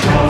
Show.